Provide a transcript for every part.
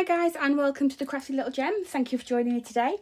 Hi guys and welcome to the Crafty Little Gem. Thank you for joining me today.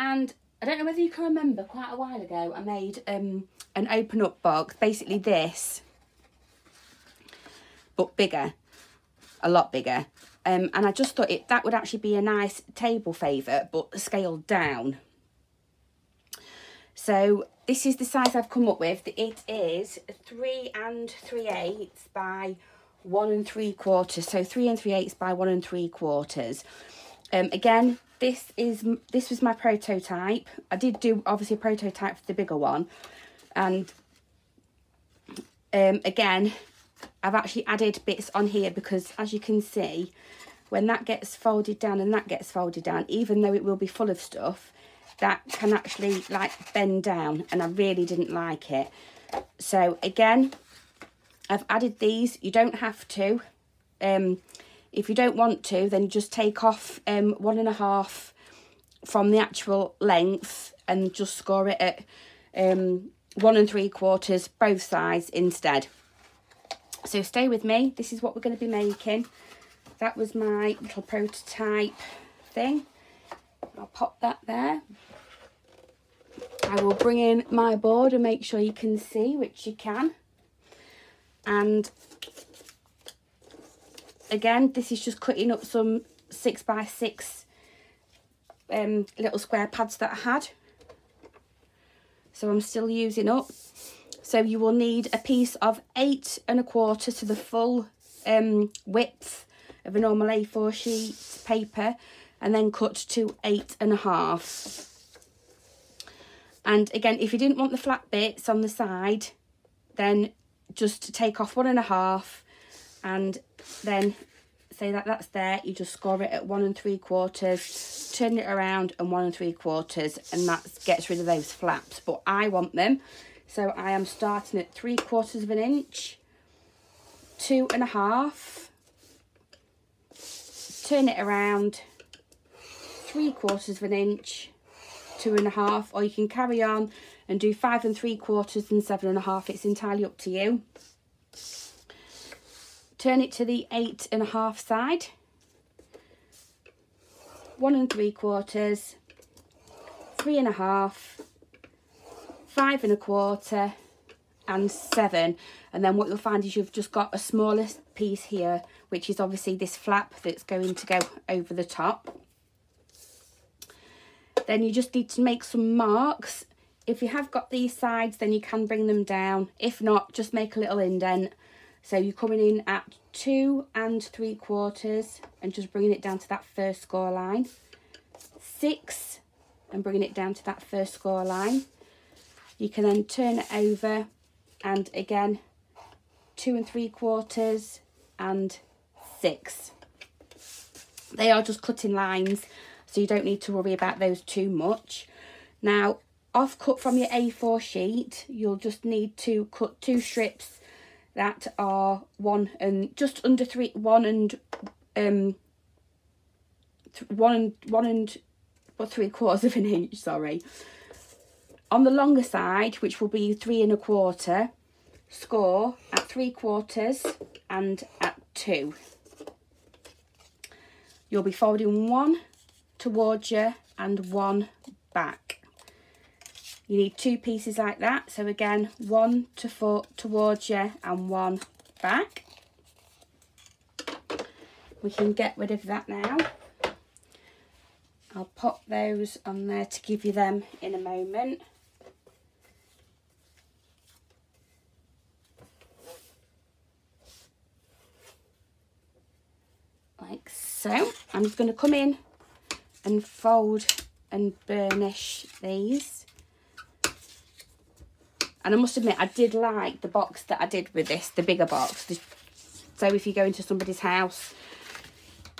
And I don't know whether you can remember quite a while ago I made um, an open up box, basically this, but bigger, a lot bigger. Um, and I just thought it that would actually be a nice table favourite but scaled down. So this is the size I've come up with. It is three and three eighths by one and three quarters. So three and three eighths by one and three quarters. Um, again, this is this was my prototype. I did do obviously a prototype for the bigger one, and um, again, I've actually added bits on here because as you can see, when that gets folded down and that gets folded down, even though it will be full of stuff, that can actually like bend down, and I really didn't like it. So again, I've added these. You don't have to. Um, if you don't want to, then just take off um, one and a half from the actual length and just score it at um, one and three quarters, both sides instead. So stay with me. This is what we're going to be making. That was my little prototype thing. I'll pop that there. I will bring in my board and make sure you can see, which you can and again this is just cutting up some six by six um, little square pads that I had. So I'm still using up. So you will need a piece of eight and a quarter to the full um, width of a normal A4 sheet paper and then cut to eight and a half. And again if you didn't want the flat bits on the side then just to take off one and a half and then say that that's there you just score it at one and three quarters turn it around and one and three quarters and that gets rid of those flaps. But I want them so I am starting at three quarters of an inch two and a half turn it around three quarters of an inch two and a half or you can carry on and do five and three quarters and seven and a half. It's entirely up to you. Turn it to the eight and a half side. One and three quarters, three and a half, five and a quarter, and seven. And then what you'll find is you've just got a smaller piece here, which is obviously this flap that's going to go over the top. Then you just need to make some marks if you have got these sides, then you can bring them down. If not, just make a little indent. So you're coming in at two and three quarters and just bringing it down to that first score line. Six and bringing it down to that first score line. You can then turn it over and again, two and three quarters and six. They are just cutting lines, so you don't need to worry about those too much. Now, off cut from your A4 sheet, you'll just need to cut two strips that are one and just under three, one and um, one and one and well, three quarters of an inch. Sorry. On the longer side, which will be three and a quarter, score at three quarters and at two. You'll be folding one towards you and one back. You need two pieces like that. So again, one to foot towards you and one back. We can get rid of that now. I'll pop those on there to give you them in a moment. Like so. I'm just going to come in and fold and burnish these. And I must admit, I did like the box that I did with this, the bigger box. So if you go into somebody's house,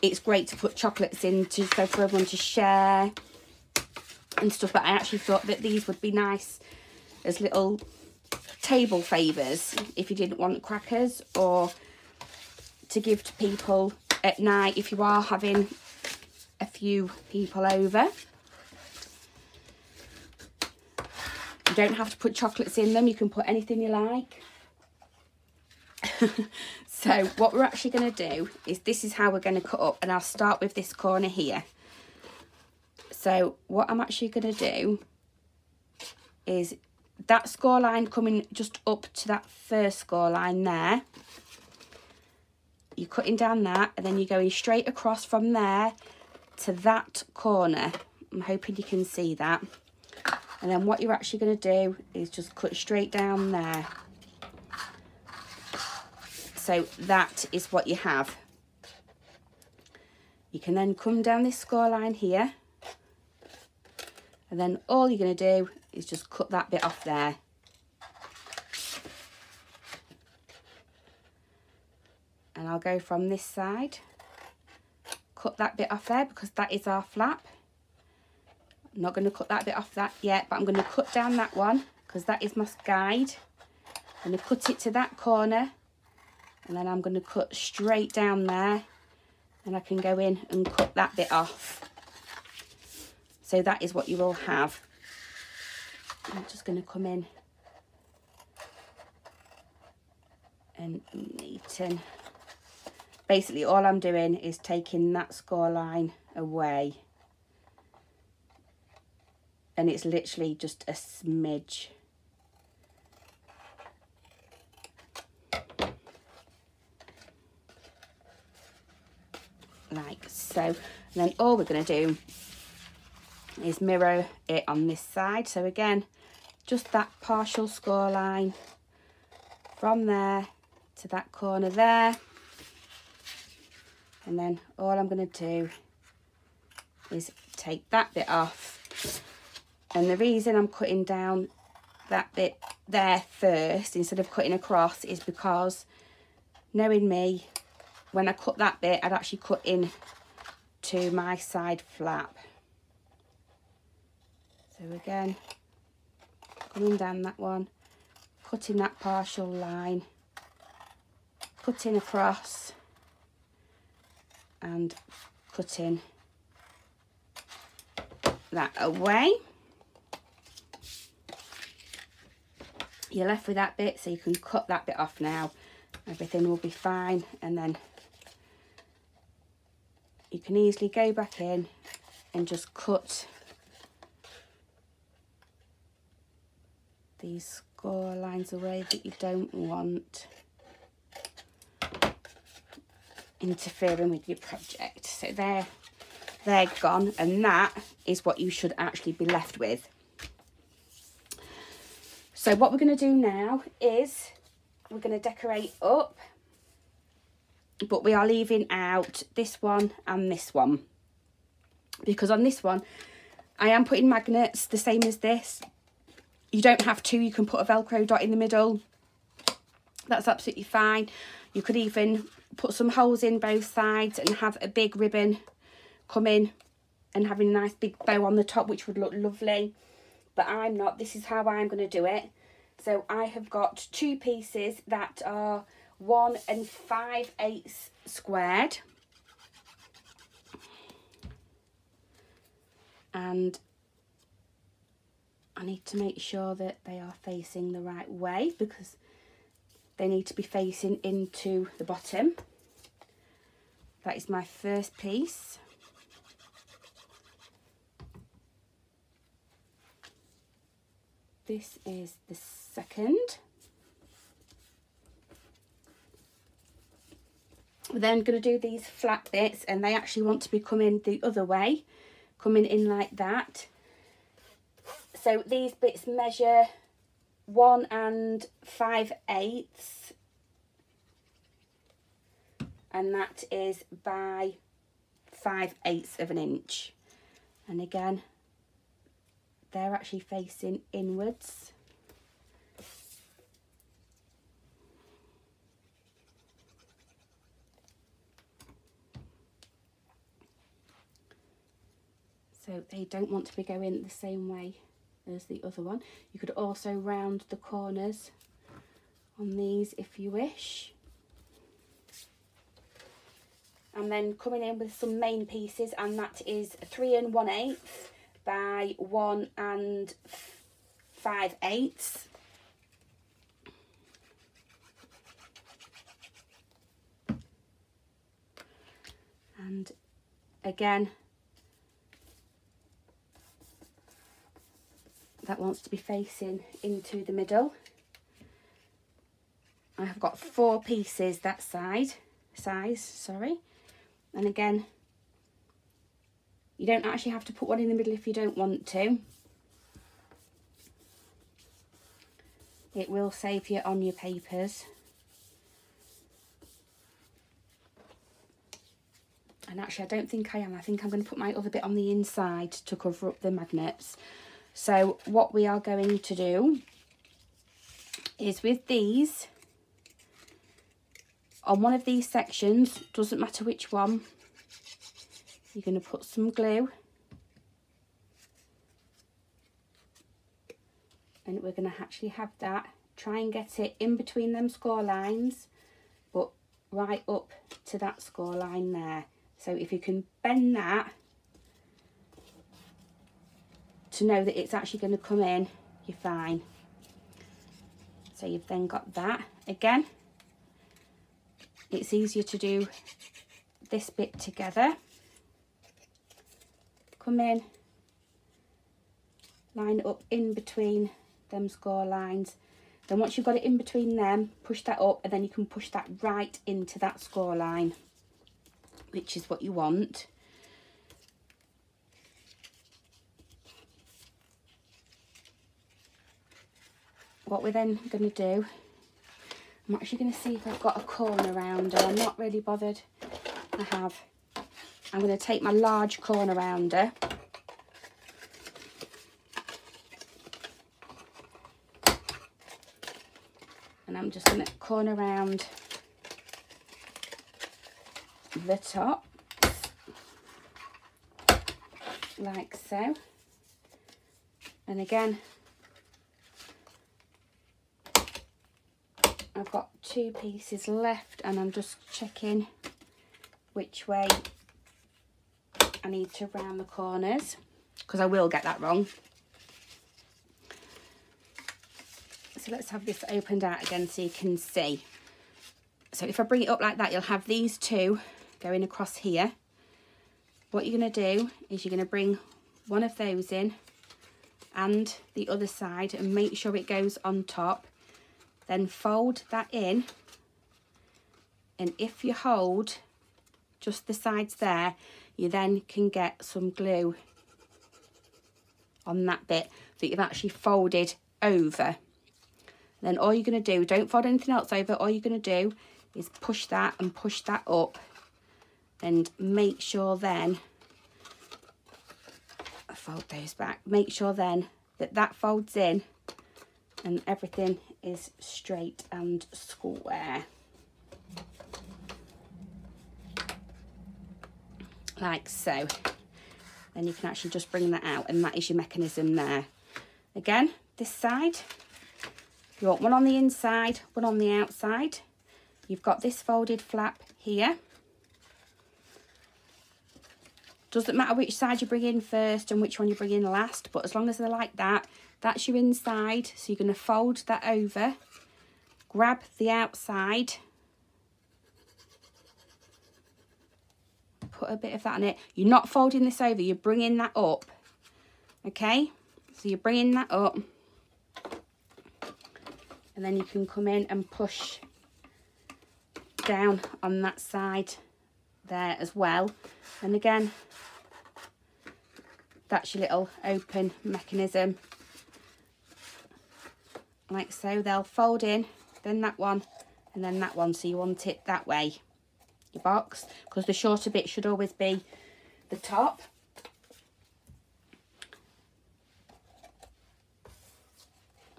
it's great to put chocolates in to, so for everyone to share and stuff. But I actually thought that these would be nice as little table favours if you didn't want crackers or to give to people at night if you are having a few people over. You don't have to put chocolates in them. You can put anything you like. so what we're actually going to do is this is how we're going to cut up and I'll start with this corner here. So what I'm actually going to do is that score line coming just up to that first score line there. You're cutting down that and then you're going straight across from there to that corner. I'm hoping you can see that. And then what you're actually going to do is just cut straight down there. So that is what you have. You can then come down this score line here. And then all you're going to do is just cut that bit off there. And I'll go from this side. Cut that bit off there because that is our flap. Not going to cut that bit off that yet, but I'm going to cut down that one because that is my guide. I'm going to cut it to that corner and then I'm going to cut straight down there and I can go in and cut that bit off. So that is what you will have. I'm just going to come in and neaten. Basically all I'm doing is taking that score line away and it's literally just a smidge. Like so. And then all we're going to do is mirror it on this side. So again, just that partial score line from there to that corner there. And then all I'm going to do is take that bit off and the reason I'm cutting down that bit there first instead of cutting across is because knowing me, when I cut that bit, I'd actually cut in to my side flap. So again, coming down that one, cutting that partial line, cutting across and cutting that away. You're left with that bit so you can cut that bit off now. Everything will be fine and then you can easily go back in and just cut these score lines away that you don't want interfering with your project. So they're they're gone and that is what you should actually be left with so what we're going to do now is we're going to decorate up, but we are leaving out this one and this one. Because on this one, I am putting magnets the same as this. You don't have to, you can put a Velcro dot in the middle. That's absolutely fine. You could even put some holes in both sides and have a big ribbon come in and having a nice big bow on the top, which would look lovely but I'm not. This is how I'm going to do it. So I have got two pieces that are one and five eighths squared. And I need to make sure that they are facing the right way because they need to be facing into the bottom. That is my first piece. This is the second. We're then going to do these flat bits and they actually want to be coming the other way, coming in like that. So these bits measure one and five eighths and that is by five eighths of an inch. And again, they're actually facing inwards. So they don't want to be going the same way as the other one. You could also round the corners on these if you wish. And then coming in with some main pieces and that is three and one eighth by one and five eighths. And again, that wants to be facing into the middle. I've got four pieces that side, size, sorry. And again, you don't actually have to put one in the middle if you don't want to. It will save you on your papers. And actually I don't think I am. I think I'm going to put my other bit on the inside to cover up the magnets. So what we are going to do is with these on one of these sections doesn't matter which one you're going to put some glue and we're going to actually have that try and get it in between them score lines but right up to that score line there so if you can bend that to know that it's actually going to come in, you're fine. So you've then got that. Again, it's easier to do this bit together. Come in, line it up in between them score lines. Then once you've got it in between them, push that up and then you can push that right into that score line which is what you want. What we're then going to do, I'm actually going to see if I've got a corner rounder. I'm not really bothered. I have. I'm going to take my large corner rounder. And I'm just going to corner round the top like so and again I've got two pieces left and I'm just checking which way I need to round the corners because I will get that wrong so let's have this opened out again so you can see so if I bring it up like that you'll have these two going across here. What you're going to do is you're going to bring one of those in and the other side and make sure it goes on top. Then fold that in and if you hold just the sides there, you then can get some glue on that bit that you've actually folded over. Then all you're going to do, don't fold anything else over, all you're going to do is push that and push that up and make sure then I fold those back make sure then that that folds in and everything is straight and square like so. Then you can actually just bring that out and that is your mechanism there. Again this side. You want one on the inside one on the outside. You've got this folded flap here. Doesn't matter which side you bring in first and which one you bring in last, but as long as they're like that, that's your inside. So you're going to fold that over, grab the outside, put a bit of that on it. You're not folding this over, you're bringing that up, okay? So you're bringing that up, and then you can come in and push down on that side there as well. And again, that's your little open mechanism. Like so, they'll fold in, then that one, and then that one. So you want it that way, your box, because the shorter bit should always be the top.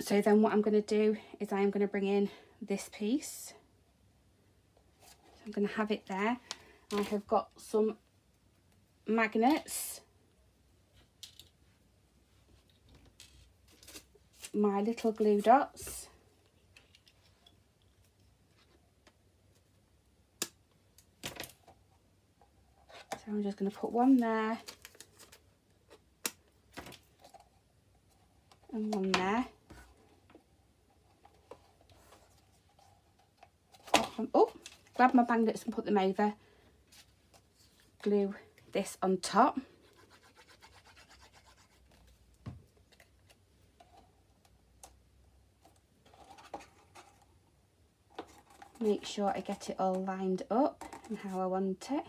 So then what I'm going to do is I'm going to bring in this piece. So I'm going to have it there. I have got some magnets my little glue dots. So I'm just going to put one there and one there. Oh, grab my magnets and put them over. glue this on top. Make sure I get it all lined up and how I want it.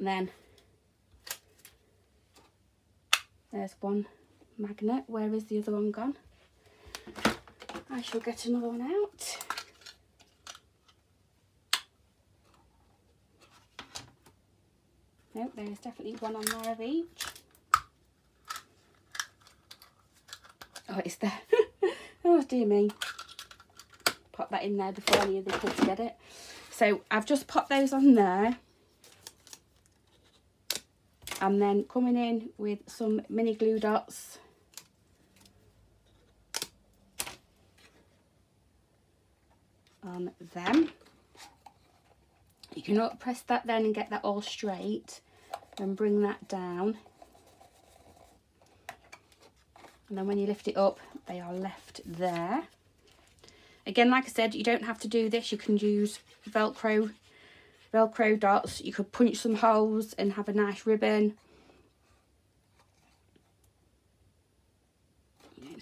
Then there's one magnet. Where is the other one gone? I shall get another one out. Nope, there is definitely one on there of each. Oh, it's there. oh, dear me. Pop that in there before any of the kids get it. So I've just popped those on there and then coming in with some mini glue dots. On them. You can press that then and get that all straight. And bring that down. And then when you lift it up they are left there. Again like I said you don't have to do this. You can use velcro velcro dots you could punch some holes and have a nice ribbon.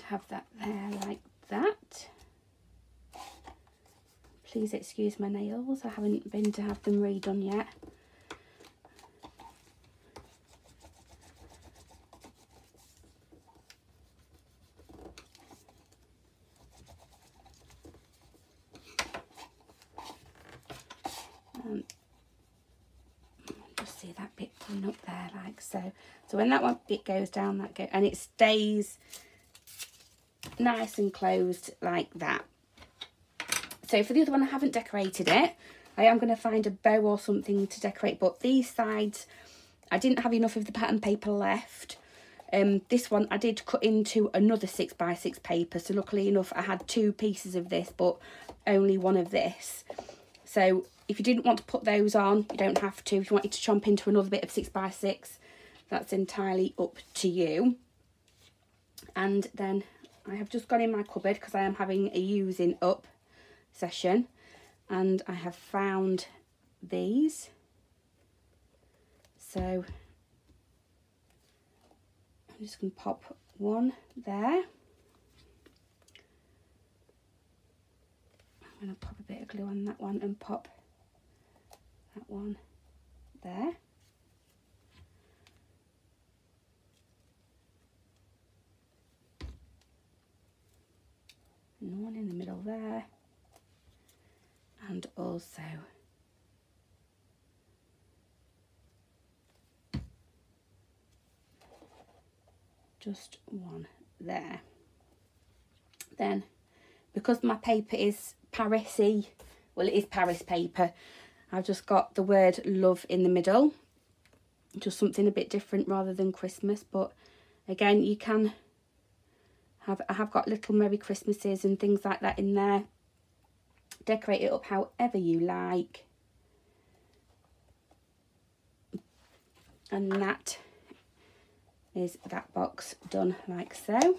Have that there like that. Please excuse my nails I haven't been to have them redone yet so so when that one bit goes down that go and it stays nice and closed like that. So for the other one I haven't decorated it. I am going to find a bow or something to decorate but these sides I didn't have enough of the pattern paper left. Um this one I did cut into another six by six paper so luckily enough I had two pieces of this but only one of this. So if you didn't want to put those on you don't have to. If you wanted to chomp into another bit of six by six that's entirely up to you. And then I have just gone in my cupboard because I am having a using up session. And I have found these. So I'm just going to pop one there. I'm going to pop a bit of glue on that one and pop that one there and one in the middle there. And also just one there. Then because my paper is Parisy well it is Paris paper I've just got the word love in the middle. Just something a bit different rather than Christmas but again you can have, I have got little Merry Christmases and things like that in there. Decorate it up however you like. And that is that box done like so.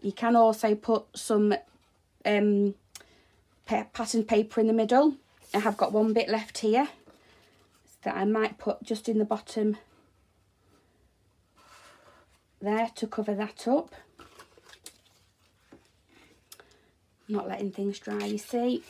You can also put some um, pattern paper in the middle. I have got one bit left here that I might put just in the bottom there to cover that up. Not letting things dry, you see.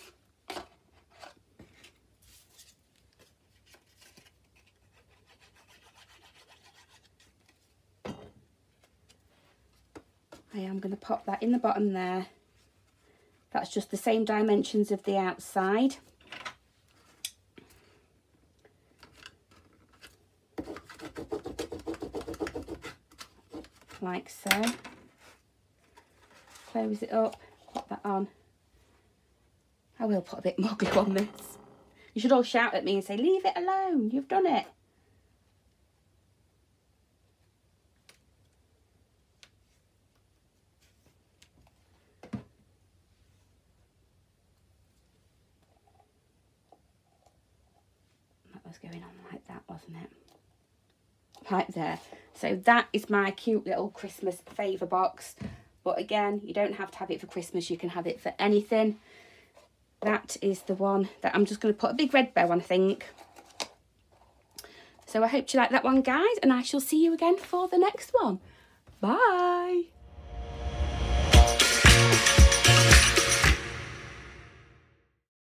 I am going to pop that in the bottom there. That's just the same dimensions of the outside. Like so. Close it up, pop that on. I will put a bit more glue on this. You should all shout at me and say, leave it alone, you've done it. That was going on like that, wasn't it? Right there. So that is my cute little Christmas favour box. But again, you don't have to have it for Christmas. You can have it for anything. That is the one that I'm just going to put a big red bow on, I think. So I hope you like that one, guys. And I shall see you again for the next one. Bye.